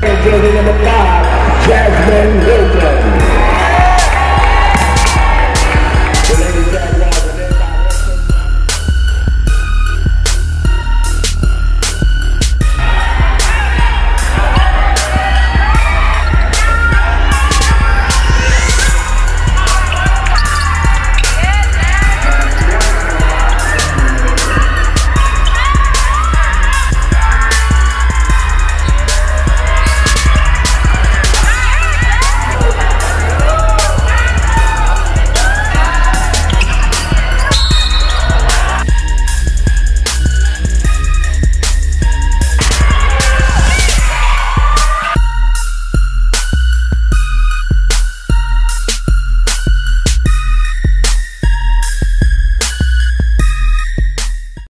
Building in the back.